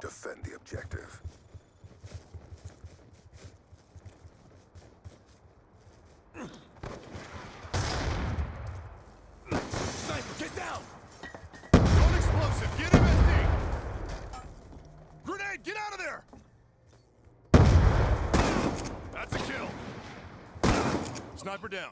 Defend the objective. Sniper, get down! Don't explosive, get MSD! Grenade, get out of there! That's a kill. Sniper down.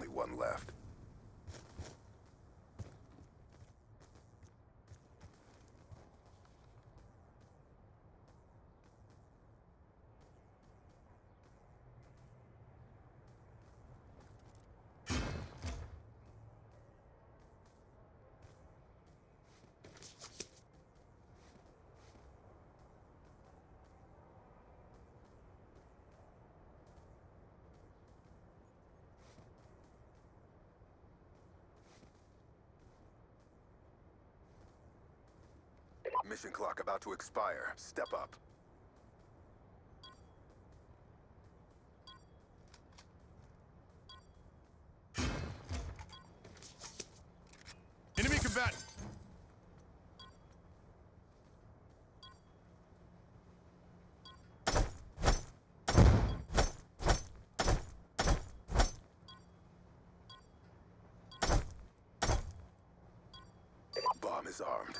Only one left. Mission clock about to expire. Step up. Enemy combatant. Bomb is armed.